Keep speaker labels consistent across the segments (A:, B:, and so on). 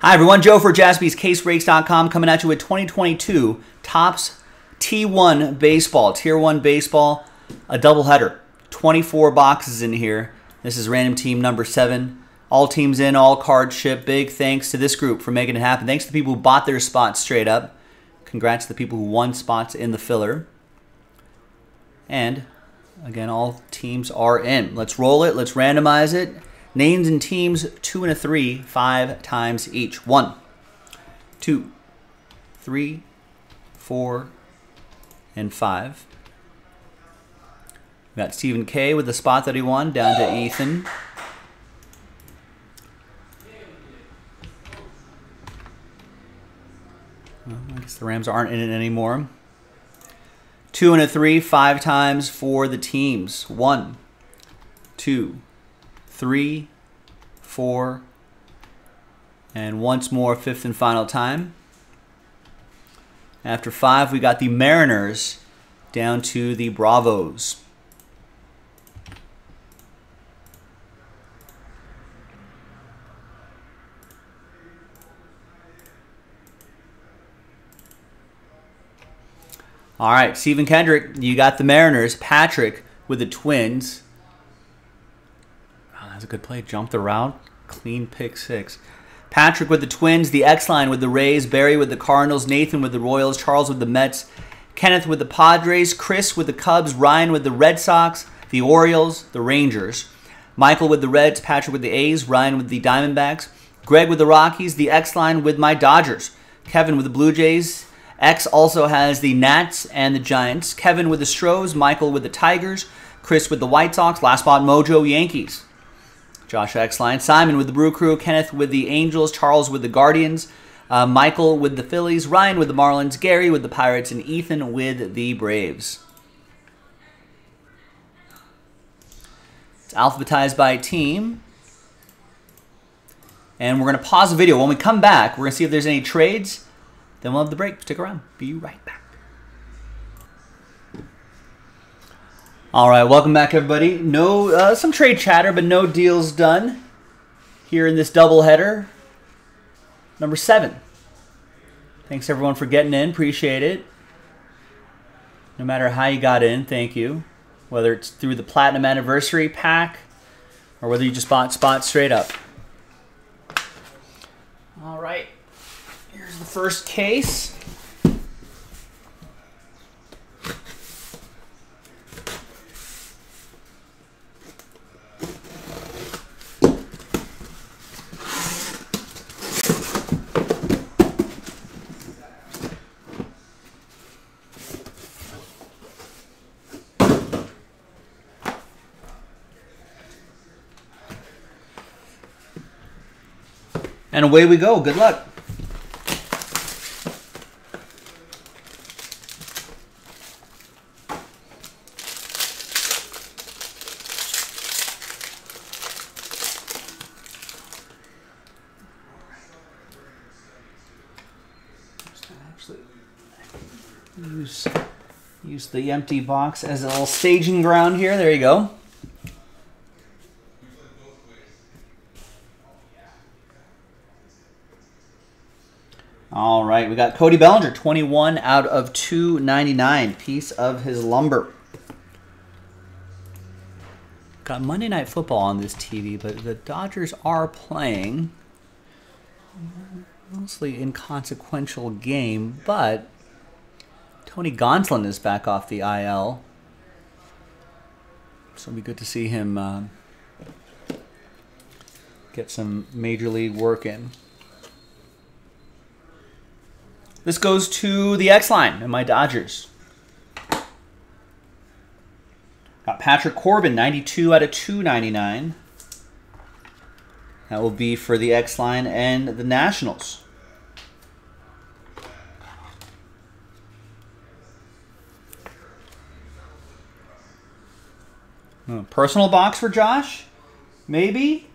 A: Hi, everyone. Joe for jaspyscasebreaks.com coming at you with 2022 Topps T1 Baseball, Tier 1 Baseball, a doubleheader. 24 boxes in here. This is random team number 7. All teams in, all cards shipped. Big thanks to this group for making it happen. Thanks to the people who bought their spots straight up. Congrats to the people who won spots in the filler. And, again, all teams are in. Let's roll it. Let's randomize it. Names and teams, two and a three, five times each. One, two, three, four, and five. We got Stephen K with the spot that he won, down to Ethan. Well, I guess the Rams aren't in it anymore. Two and a three, five times for the teams. One, two, three, four, and once more, fifth and final time. After five, we got the Mariners down to the Bravos. All right, Stephen Kendrick, you got the Mariners. Patrick with the Twins. That's a good play. Jump the route. Clean pick six. Patrick with the Twins. The X line with the Rays. Barry with the Cardinals. Nathan with the Royals. Charles with the Mets. Kenneth with the Padres. Chris with the Cubs. Ryan with the Red Sox. The Orioles. The Rangers. Michael with the Reds. Patrick with the A's. Ryan with the Diamondbacks. Greg with the Rockies. The X line with my Dodgers. Kevin with the Blue Jays. X also has the Nats and the Giants. Kevin with the Stros. Michael with the Tigers. Chris with the White Sox. Last spot Mojo Yankees. Josh X-Line. Simon with the Brew Crew. Kenneth with the Angels. Charles with the Guardians. Uh, Michael with the Phillies. Ryan with the Marlins. Gary with the Pirates. And Ethan with the Braves. It's alphabetized by team. And we're going to pause the video. When we come back, we're going to see if there's any trades. Then we'll have the break. Stick around. Be right back. All right, welcome back, everybody. No, uh, some trade chatter, but no deals done here in this doubleheader. Number seven. Thanks everyone for getting in. Appreciate it. No matter how you got in, thank you. Whether it's through the Platinum Anniversary Pack or whether you just bought spot straight up. All right, here's the first case. Away we go. Good luck. Use, use the empty box as a little staging ground here. There you go. All right, we got Cody Bellinger, 21 out of 299. Piece of his lumber. Got Monday Night Football on this TV, but the Dodgers are playing. Mostly inconsequential game, but Tony Gonsolin is back off the IL. So it'll be good to see him uh, get some major league work in. This goes to the X line and my Dodgers. Got Patrick Corbin, 92 out of 299. That will be for the X line and the Nationals. Hmm, personal box for Josh? Maybe?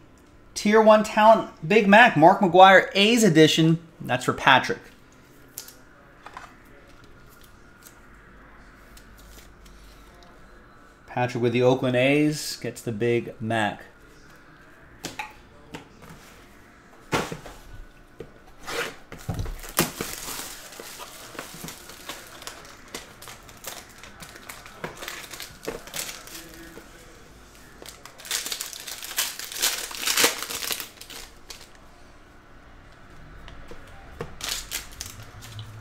A: Tier 1 talent Big Mac, Mark McGwire, A's edition. That's for Patrick. Patrick with the Oakland A's gets the big Mac.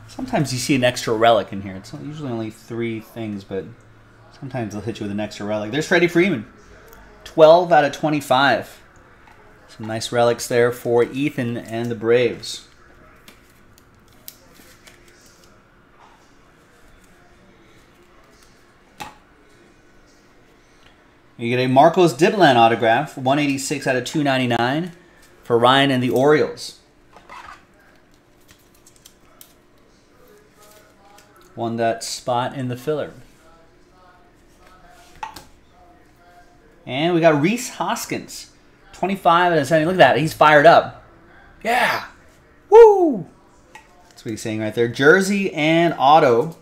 A: Sometimes you see an extra relic in here. It's usually only three things, but sometimes they'll hit you with an extra relic. There's Freddie Freeman. 12 out of 25. Some nice relics there for Ethan and the Braves. You get a Marcos Diplan autograph, 186 out of 299 for Ryan and the Orioles. Won that spot in the filler. And we got Rhys Hoskins, 25 out of 70. Look at that. He's fired up. Yeah. Woo! That's what he's saying right there. Jersey and auto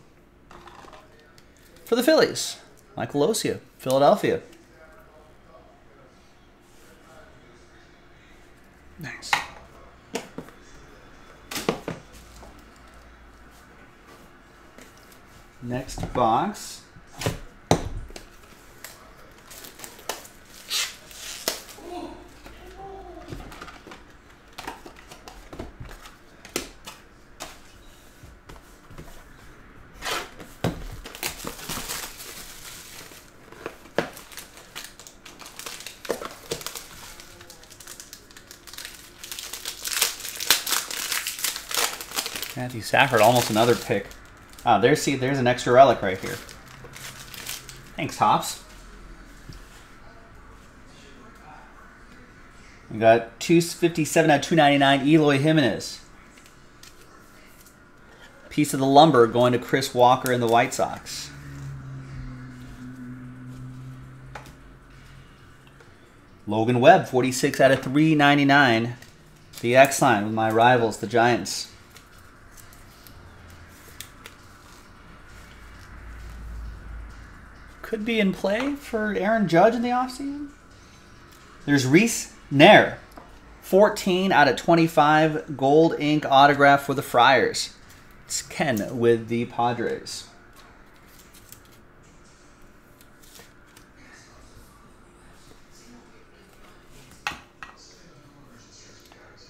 A: for the Phillies. Michael Losia, Philadelphia. Nice. Next box. Matthew Stafford, almost another pick. Ah, oh, there's see, there's an extra relic right here. Thanks, Hops. We got 257 out of 299, Eloy Jimenez. Piece of the lumber going to Chris Walker and the White Sox. Logan Webb, 46 out of 399. The X line with my rivals, the Giants. Could be in play for Aaron Judge in the offseason. There's Reiss Knehr, 14 out of 25 gold ink autograph for the Friars. It's Ken with the Padres.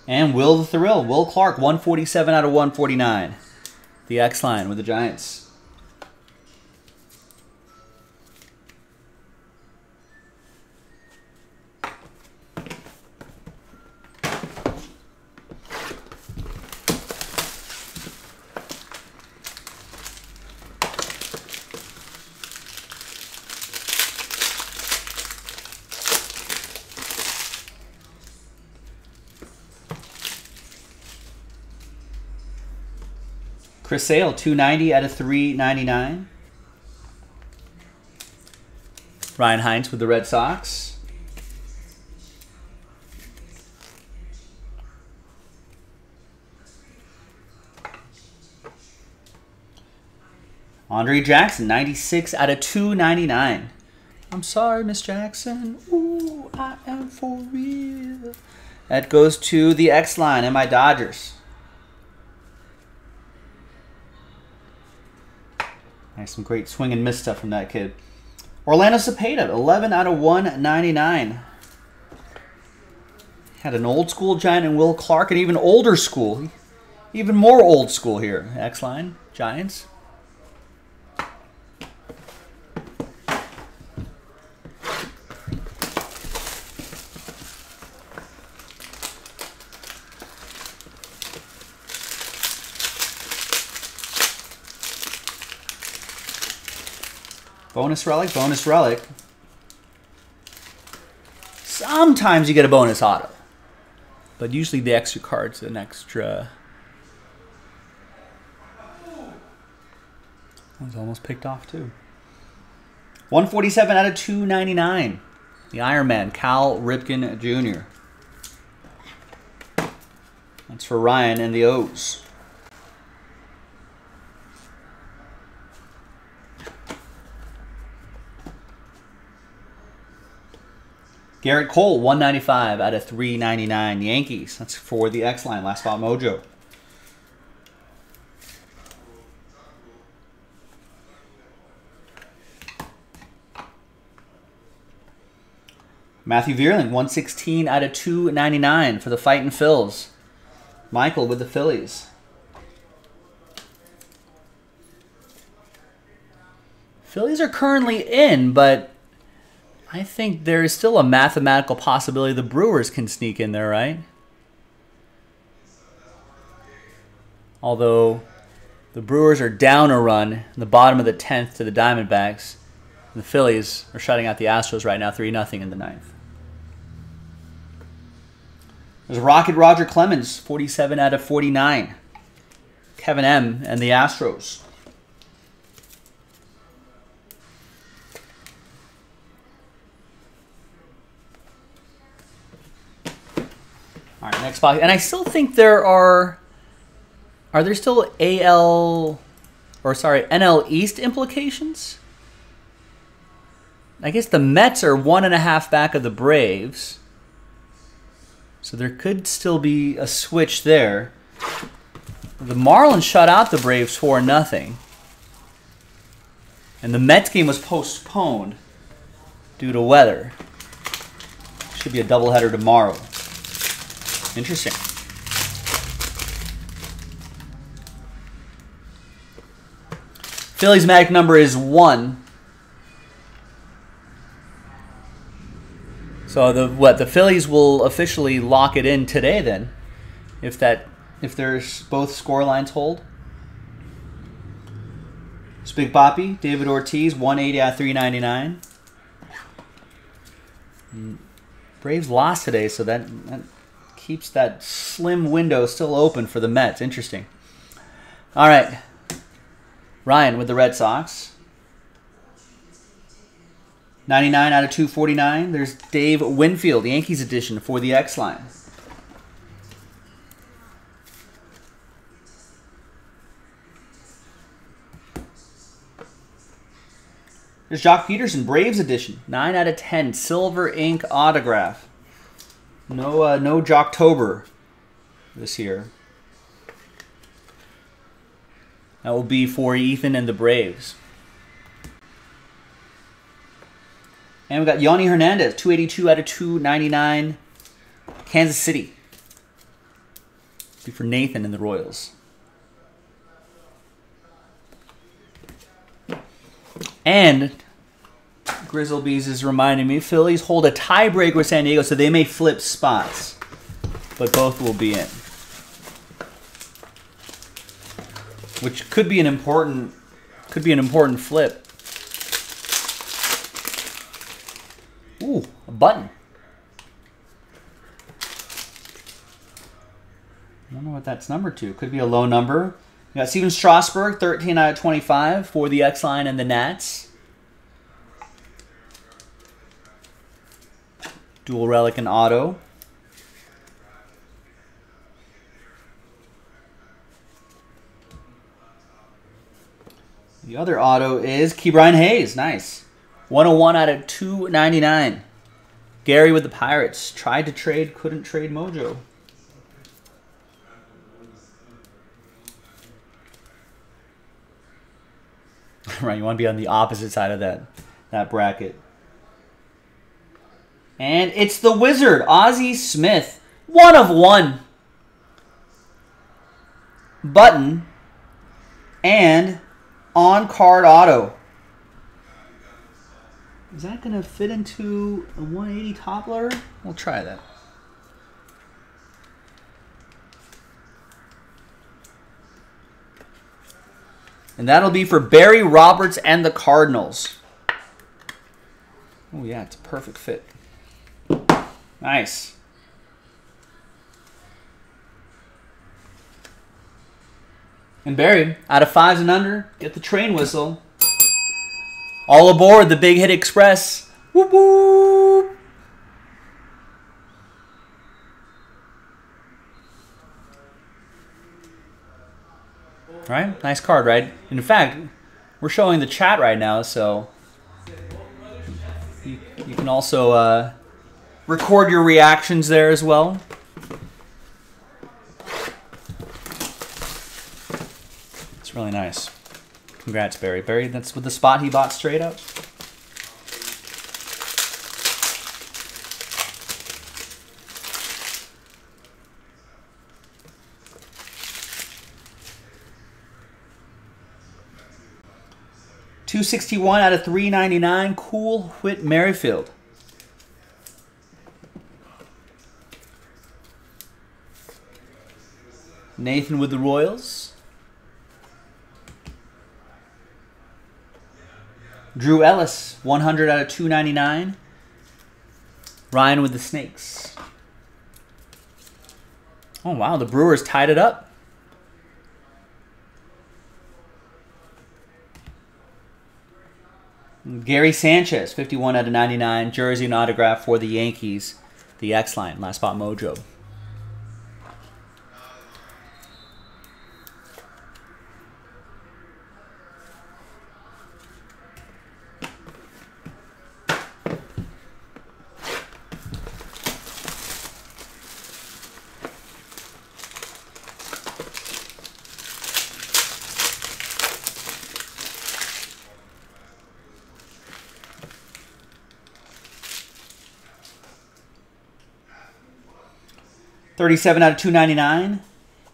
A: And Will the Thrill, Will Clark, 147 out of 149. The X line with the Giants. Chris Sale, 290 out of 399. Ryan Hines with the Red Sox. Andre Jackson, 96 out of 299. I'm sorry, Miss Jackson. Ooh, I am for real. That goes to the X line and my Dodgers. Nice, some great swing and miss stuff from that kid. Orlando Cepeda, 11 out of 199. Had an old school giant in Will Clark, and even older school, even more old school here. X line, Giants. Bonus relic, bonus relic. Sometimes you get a bonus auto. But usually the extra card's an extra. One's almost picked off too. 147 out of 299. The Iron Man, Cal Ripken Jr. That's for Ryan and the O's. Gerrit Cole, 195 out of 399 Yankees. That's for the X line, last spot mojo. Matthew Vierling, 116 out of 299 for the Fightin' Phils. Michael with the Phillies. Phillies are currently in, but I think there is still a mathematical possibility the Brewers can sneak in there, right? Although the Brewers are down a run in the bottom of the 10th to the Diamondbacks. The Phillies are shutting out the Astros right now 3 0 in the ninth. There's Rocket Roger Clemens, 47 out of 49. Kevin M. and the Astros. All right, next box. And I still think there are. Are there still AL or sorry NL East implications? I guess the Mets are one and a half back of the Braves, so there could still be a switch there. The Marlins shut out the Braves for nothing, and the Mets game was postponed due to weather. Should be a doubleheader tomorrow. Interesting. Phillies magic number is one. So the what the Phillies will officially lock it in today then, if that if there's both score lines hold. It's Big Papi, David Ortiz, 180 out of 399. Mm, Braves lost today, so that, that keeps that slim window still open for the Mets. Interesting. All right. Ryan with the Red Sox. 99 out of 249. There's Dave Winfield, Yankees edition for the X line. There's Joc Pederson, Braves edition. 9 out of 10. Silver ink autograph. No, uh, no Joctober this year. That will be for Ethan and the Braves. And we got Yonny Hernandez, 282 out of 299. Kansas City. Be for Nathan and the Royals. And Grizzlebees is reminding me Phillies hold a tiebreak with San Diego, so they may flip spots, but both will be in. Which could be an important could be an important flip. Ooh, a button. I don't know what that's number to. Could be a low number. Got Stephen Strasburg, 13 out of 25 for the X line and the Nats. Dual relic and auto. The other auto is Ke'Bryan Hayes. Nice. 101 out of 299. Gary with the Pirates. Tried to trade, couldn't trade Mojo. right, you want to be on the opposite side of that that bracket. And it's the Wizard, Ozzie Smith. One of one. Button. And on-card auto. Is that going to fit into a 180 toppler? We'll try that. And that'll be for Barry Roberts and the Cardinals. Oh, yeah, it's a perfect fit. Nice. And Barry, out of fives and under, get the train whistle. All aboard the Big Hit Express. Whoop whoop. Right? Nice card, right? In fact, we're showing the chat right now, so you, you can also uh, record your reactions there as well. It's really nice. Congrats, Barry. Barry, that's with the spot he bought straight up. 261 out of 399. Cool Whit Merrifield. Nathan with the Royals. Drew Ellis, 100 out of 299. Ryan with the Snakes. Oh, wow. The Brewers tied it up. Gary Sanchez, 51 out of 99. Jersey and autograph for the Yankees. The X line, last spot mojo. 37 out of 299.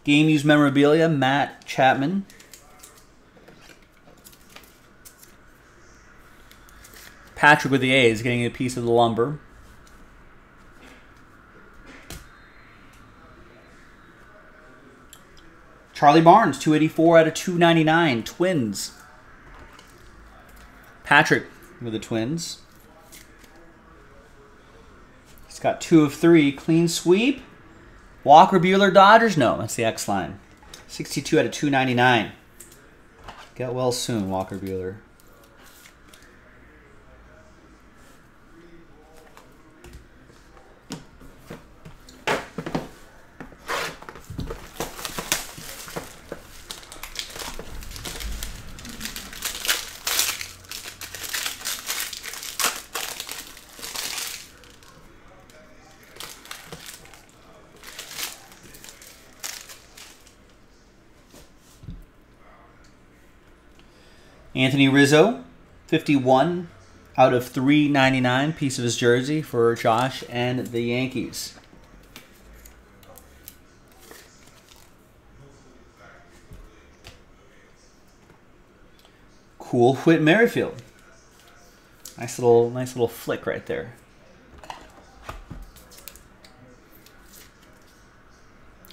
A: Game used memorabilia, Matt Chapman. Patrick with the A's getting a piece of the lumber. Charlie Barnes, 284 out of 299. Twins. Patrick with the Twins. He's got two of three. Clean sweep. Walker Buehler Dodgers? No, that's the X line. 62 out of 299. Get well soon, Walker Buehler. Anthony Rizzo, 51 out of 399 piece of his jersey for Josh and the Yankees. Cool Whit Merrifield. Nice little nice little flick right there.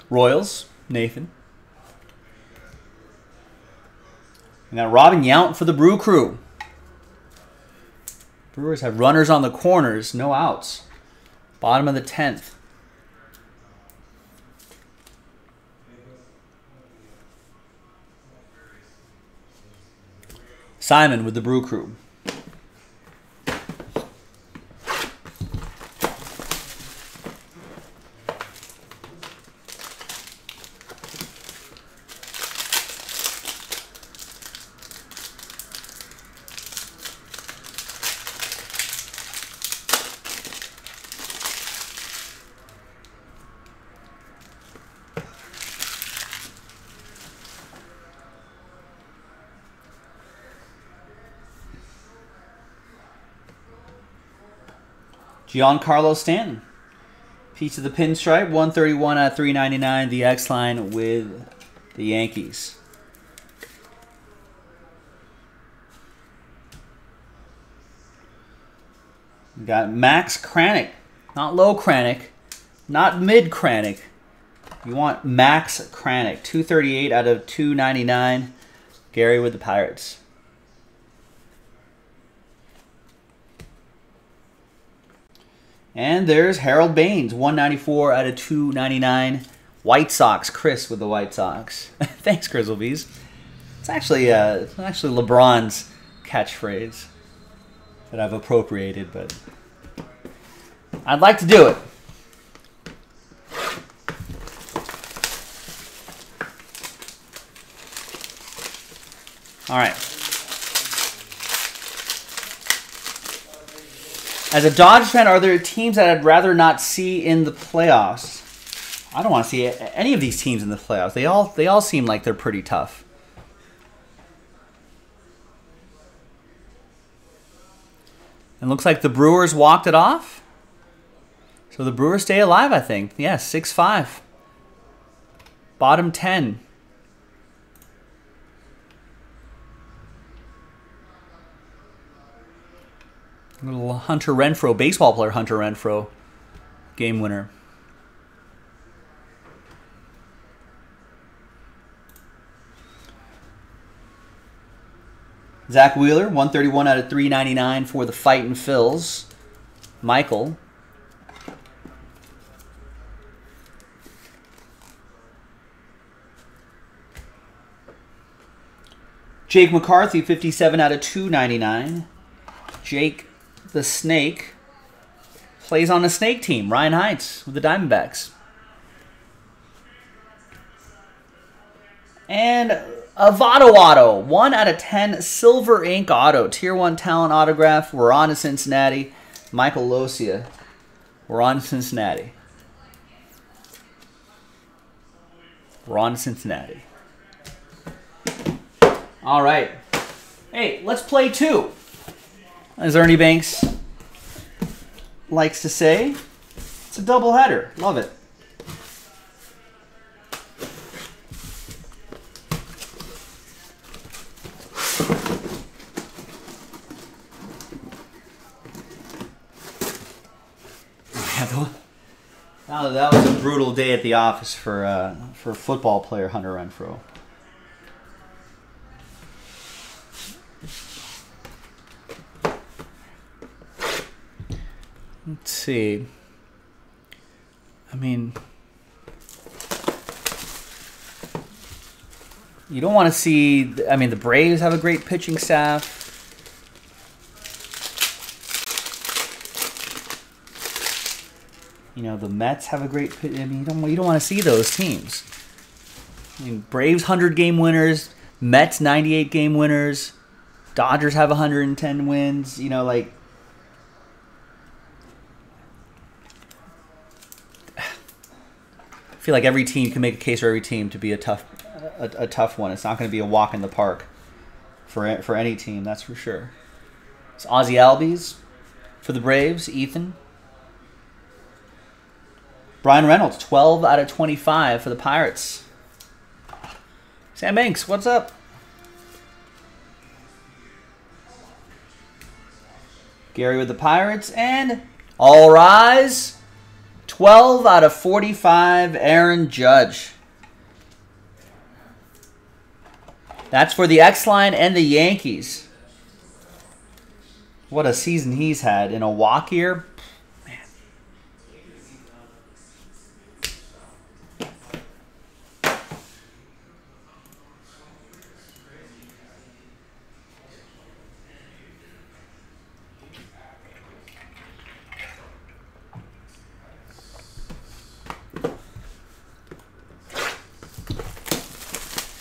A: Royals, Nathan. And now Robin Yount for the Brew Crew. Brewers have runners on the corners, no outs. Bottom of the 10th. Simon with the Brew Crew. Giancarlo Stanton. Piece of the pinstripe, 131 out of 399, the X line with the Yankees. We got Max Kranick. Not low Kranick, not mid Kranick. You want Max Kranick, 238 out of 299. Gary with the Pirates. And there's Harold Baines, 194 out of 299. White Sox, Chris with the White Sox. Thanks, Grizzlebees. It's actually uh, it's actually LeBron's catchphrase that I've appropriated, but I'd like to do it. All right. As a Dodgers fan, are there teams that I'd rather not see in the playoffs? I don't want to see any of these teams in the playoffs. They all they all seem like they're pretty tough. And looks like the Brewers walked it off. So the Brewers stay alive, I think. Yeah, 6-5. Bottom 10. Little Hunter Renfroe, baseball player Hunter Renfroe, game winner. Zack Wheeler, 131 out of 399 for the Fightin' Phils. Michael. Jake McCarthy, 57 out of 299. Jake the Snake plays on the Snake team. Ryan Hines with the Diamondbacks. And a Votto Auto, 1 out of 10, Silver Ink Auto, Tier 1 Talent Autograph. We're on to Cincinnati. Michael Losia. We're on to Cincinnati. We're on to Cincinnati. All right. Hey, let's play two. As Ernie Banks likes to say, it's a double header. Love it. That was a brutal day at the office for uh, for football player Hunter Renfroe. Let's see. I mean, you don't want to see. I mean, the Braves have a great pitching staff. You know, the Mets have a great. I mean, you don't you don't want to see those teams. I mean, Braves hundred game winners, Mets ninety eight game winners, Dodgers have hundred and ten wins. You know, like. Feel like every team can make a case for every team to be a tough, a, a tough one. It's not going to be a walk in the park, for for any team. That's for sure. It's Ozzie Albies for the Braves. Ethan. Bryan Reynolds, 12 out of 25 for the Pirates. Sam Banks, what's up? Gary with the Pirates. And all rise. 12 out of 45, Aaron Judge. That's for the X-Line and the Yankees. What a season he's had. In a walk here,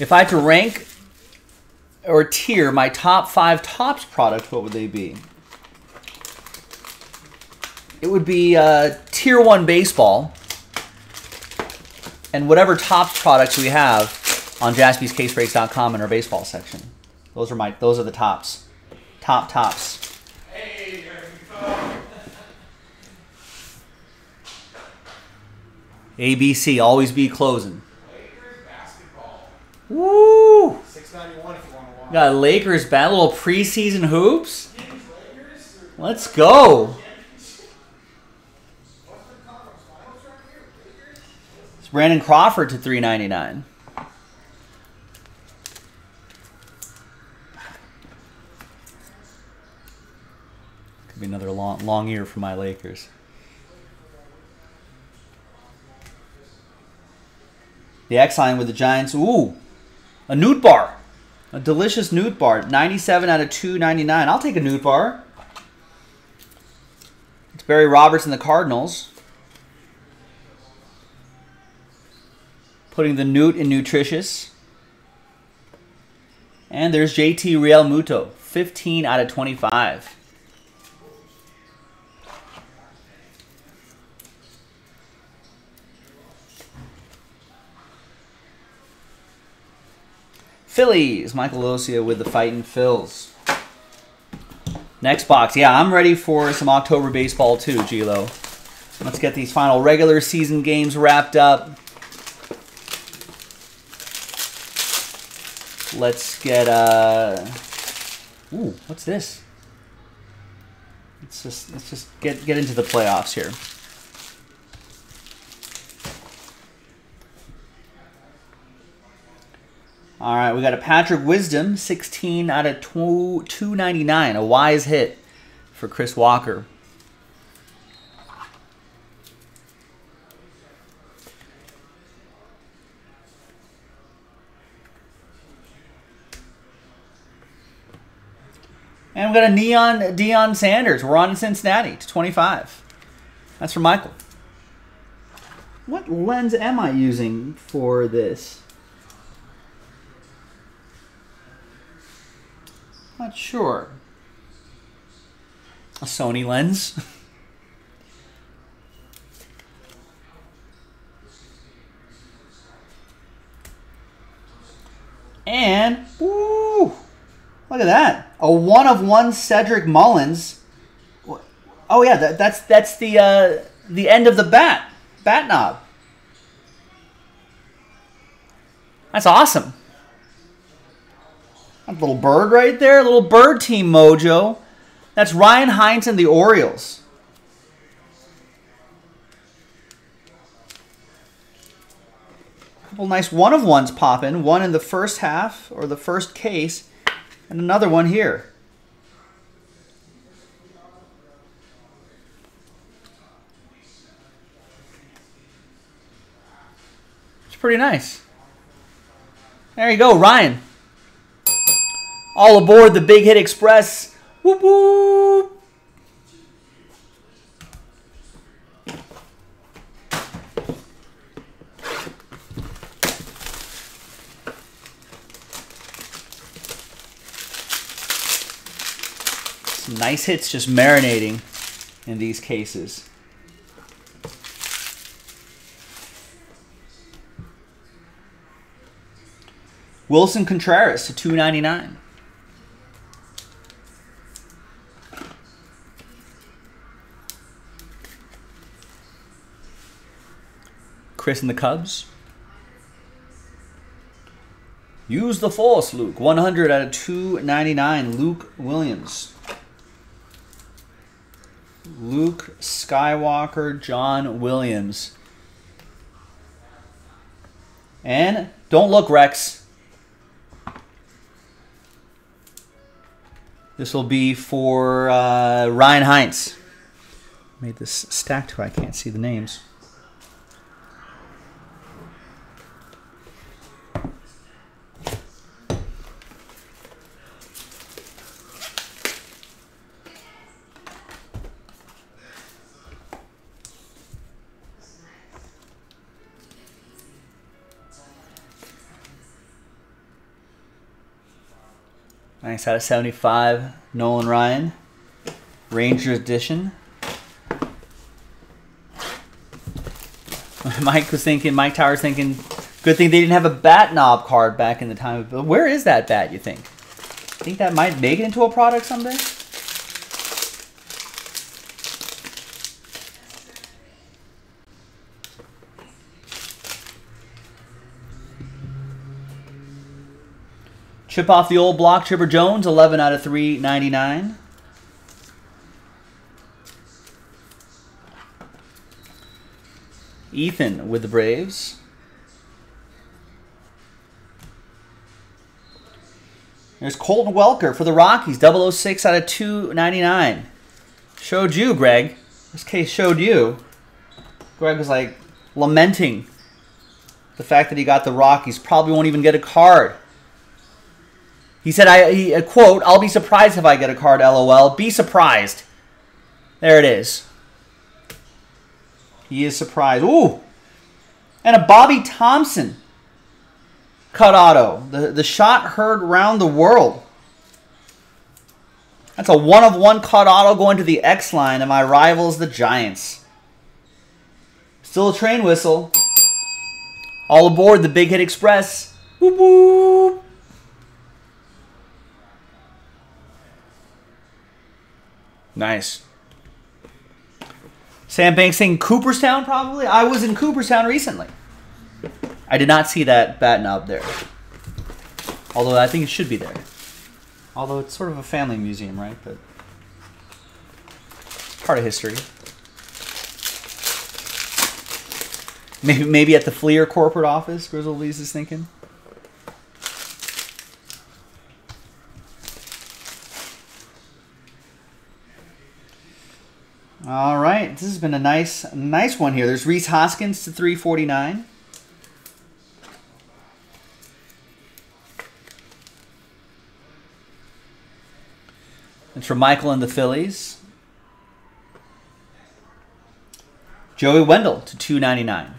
A: If I had to rank or tier my top five Topps products, what would they be? It would be uh, tier one baseball and whatever Topps products we have on jaspyscasebreaks.com in our baseball section. Those are my those are the tops. Top tops. Hey, ABC, always be closing. Woo! Six ninety one if you want to watch. Got Lakers bat little preseason hoops. Let's go. It's Brandon Crawford to three ninety nine. Could be another long long year for my Lakers. The X line with the Giants. Ooh, a Nootbaar. A delicious Nootbaar. 97 out of 299. I'll take a Nootbaar. It's Barry Roberts and the Cardinals. Putting the Newt in nutritious. And there's JT Real Realmuto. 15 out of 25. Phillies, Michael Losia with the Fighting Phils. Next box. Yeah, I'm ready for some October baseball too, Gilo. Let's get these final regular season games wrapped up. Let's get, uh... Ooh, what's this? Let's just let's just get get into the playoffs here. All right, we got a Patrick Wisdom, 16 out of 299. A wise hit for Chris Walker. And we got a neon Deion Sanders. We're on in Cincinnati to 25. That's for Michael. What lens am I using for this? Not sure. A Sony lens. and, woo, look at that. A one of one Cedric Mullins. Oh yeah, that, that's that's the uh, the end of the bat bat knob. That's awesome. Little bird right there, little bird team mojo. That's Ryan Hines and the Orioles. couple nice one of ones popping. One in the first half or the first case, and another one here. It's pretty nice. There you go, Ryan. All aboard the Big Hit Express. Whoop whoop. Some nice hits just marinating in these cases. Willson Contreras to 299. Chris and the Cubs. Use the force, Luke. 100 out of 299. Luke Williams. Luke Skywalker, John Williams. And don't look, Rex. This will be for uh, Ryan Hines. Made this stacked where I can't see the names. Out of 75, Nolan Ryan. Ranger edition. Mike was thinking, Mike Towers thinking, good thing they didn't have a bat knob card back in the time. But where is that bat, you think? Think that might make it into a product someday? Chip off the old block, Chipper Jones, 11 out of 399. Ethan with the Braves. There's Colton Welker for the Rockies, 006 out of 299. Showed you, Greg. This case showed you. Greg was like lamenting the fact that he got the Rockies. Probably won't even get a card. He said, "I he, quote, I'll be surprised if I get a card. LOL. Be surprised." There it is. He is surprised. Ooh, and a Bobby Thomson cut auto. The the shot heard round the world. That's a one of one cut auto going to the X line, and my rivals, the Giants. Still a train whistle. All aboard the Big Hit Express. Whoop whoop. Nice. Sam Banks saying Cooperstown, probably? I was in Cooperstown recently. I did not see that bat knob there. Although I think it should be there. Although it's sort of a family museum, right? But Part of history. Maybe maybe at the Fleer corporate office, Grizzlebees is thinking. All right, this has been a nice nice one here. There's Rhys Hoskins to 349. It's from Michael and the Phillies. Joey Wendle to 299.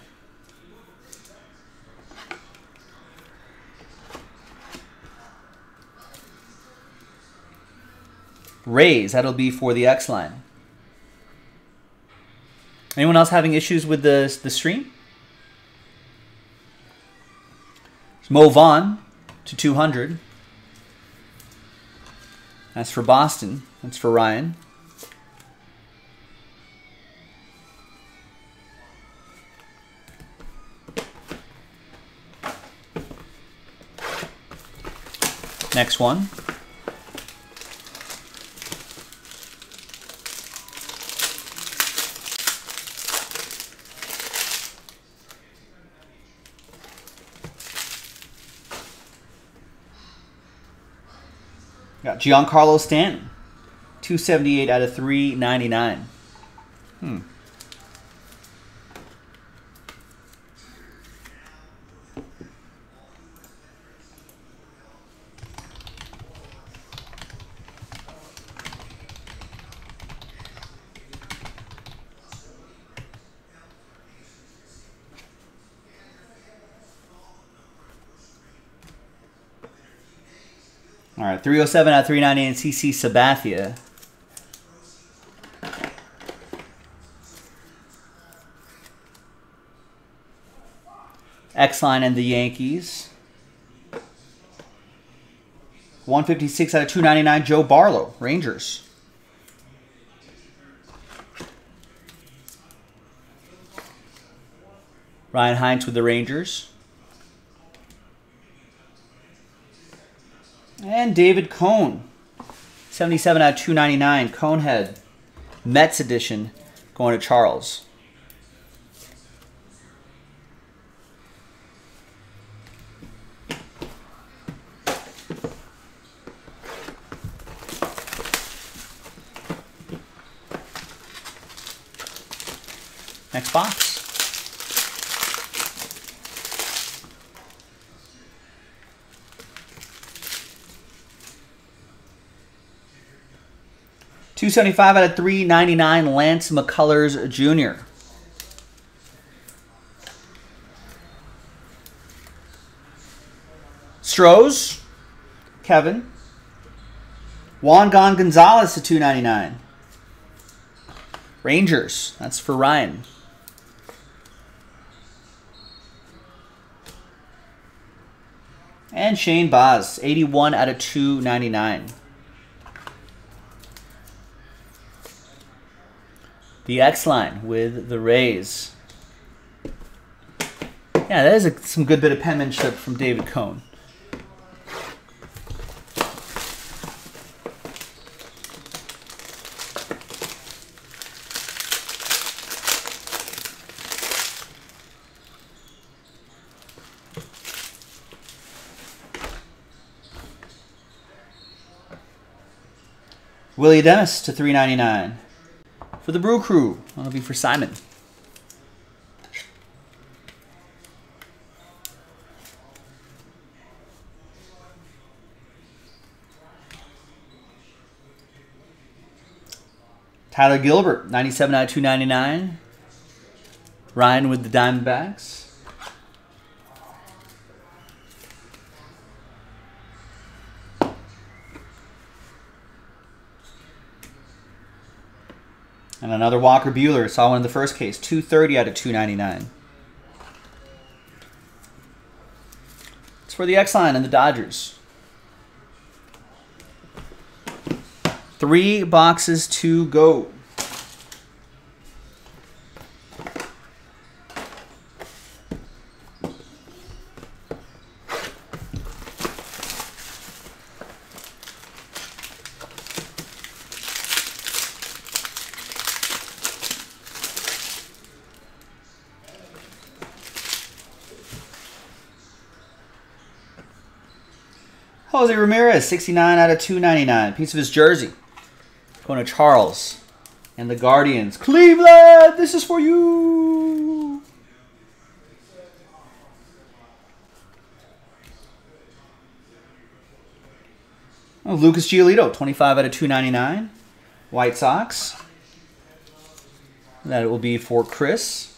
A: Rays, that'll be for the X line. Anyone else having issues with the, the stream? It's Mo Vaughn to 200. That's for Boston. That's for Ryan. Next one. Got Giancarlo Stanton. 278 out of 399. Hmm. 307 out of 398 CC Sabathia. X-Line and the Yankees. 156 out of 299, Joe Barlow, Rangers. Ryan Hines with the Rangers. And David Cone. 77 out of 299. Conehead. Mets edition going to Charles. 275 out of 399, Lance McCullers Jr. Strohs, Kevin. Juan Gon Gonzalez to 299. Rangers, that's for Ryan. And Shane Baz, 81 out of 299. The X line with the Rays. Yeah, that is a, some good bit of penmanship from David Cone. Willie Dennis to 399 for the Brew Crew. That'll be for Simon. Tyler Gilbert, 97 out of 299. Ryan with the Diamondbacks. And another Walker Buehler. Saw one in the first case. 230 out of 299. It's for the X-Line and the Dodgers. Three boxes to go. Jose Ramirez, 69 out of 299. Piece of his jersey. Going to Charles. And the Guardians. Cleveland, this is for you. Oh, Lucas Giolito, 25 out of 299. White Sox. That will be for Chris.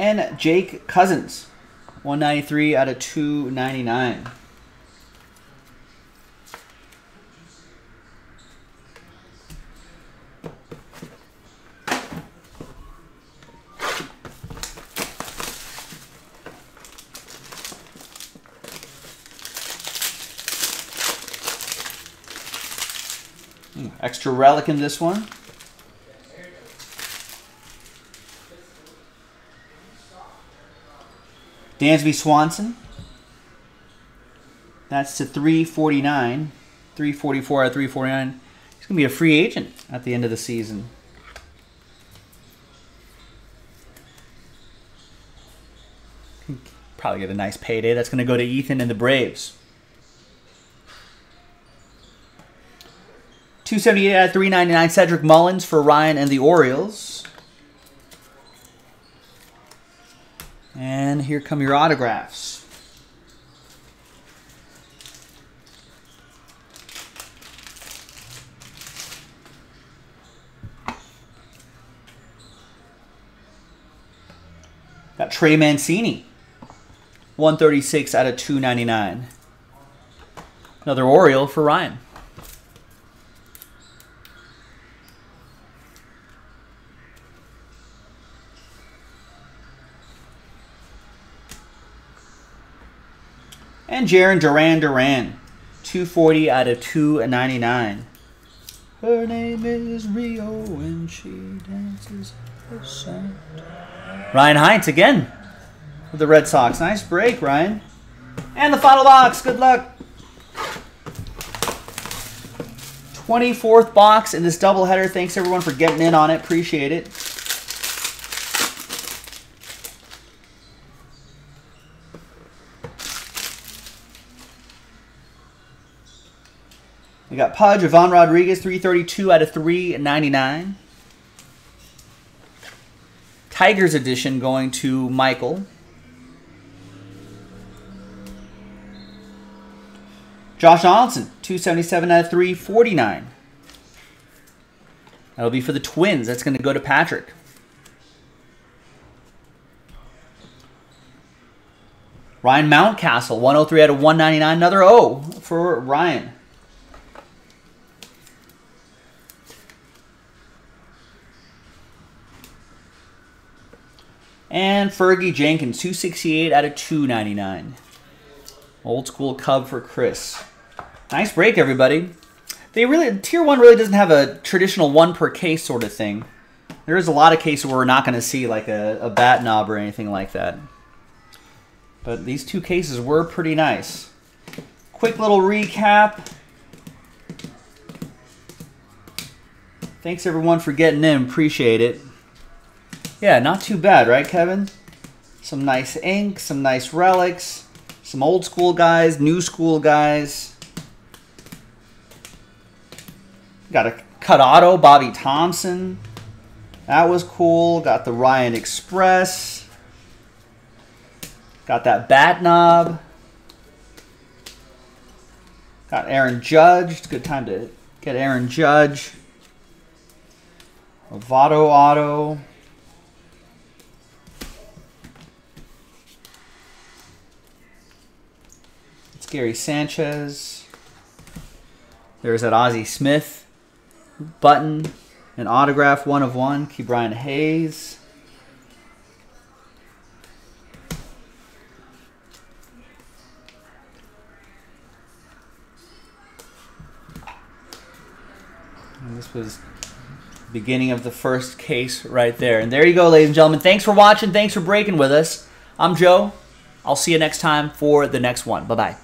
A: And Jake Cousins, 193 out of 299. Hmm, extra relic in this one. Dansby Swanson. That's to 349. 344 out of 349. He's going to be a free agent at the end of the season. Probably get a nice payday. That's going to go to Ethan and the Braves. 278 out of 399, Cedric Mullins for Ryan and the Orioles. And here come your autographs. Got Trey Mancini. 136 out of 299. Another Oriole for Ryan. And Jarren Duran Duran. 240 out of 299. Her name is Rio and she dances. Ryan Heinz again with the Red Sox. Nice break, Ryan. And the final box. Good luck. 24th box in this doubleheader. Thanks everyone for getting in on it. Appreciate it. We got Pudge, Ivan Rodriguez, 332 out of 399. Tigers edition going to Michael. Josh Donaldson, 277 out of 349. That'll be for the Twins. That's going to go to Patrick. Ryan Mountcastle, 103 out of 199. Another O for Ryan. And Fergie Jenkins, 268 out of 299. Old school Cub for Chris. Nice break, everybody. They really Tier 1 really doesn't have a traditional one per case sort of thing. There is a lot of cases where we're not going to see like a, a bat knob or anything like that. But these two cases were pretty nice. Quick little recap. Thanks everyone for getting in. Appreciate it. Yeah, not too bad, right, Kevin? Some nice ink, some nice relics, some old school guys, new school guys. Got a cut auto, Bobby Thomson. That was cool. Got the Ryan Express. Got that bat knob. Got Aaron Judge. It's a good time to get Aaron Judge. Votto auto. Gary Sanchez. There's that Ozzie Smith button, an autograph, one of one, Ke'Bryan Hayes. And this was beginning of the first case right there. And there you go, ladies and gentlemen. Thanks for watching. Thanks for breaking with us. I'm Joe. I'll see you next time for the next one. Bye-bye.